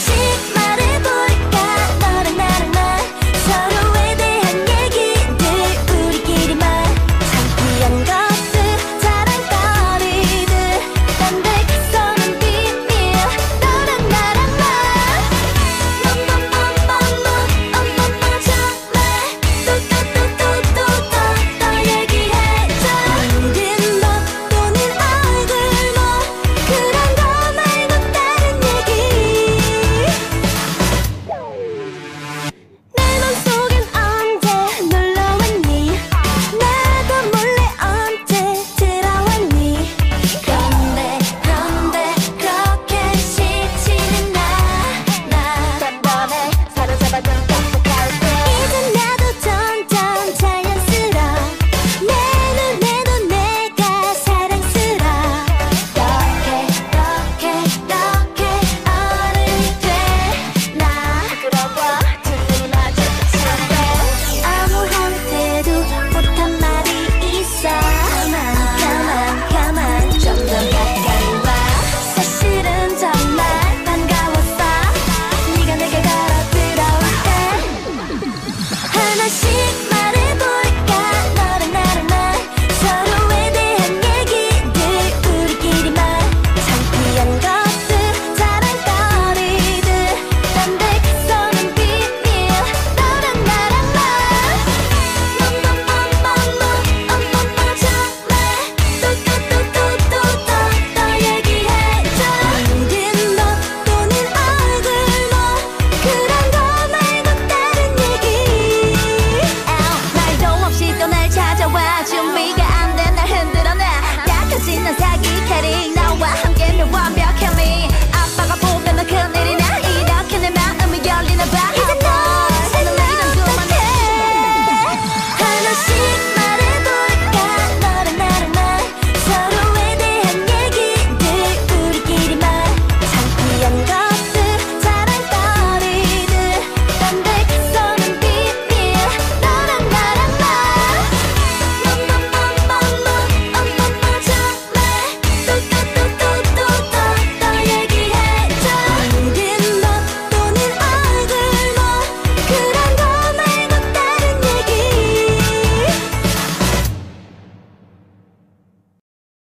shit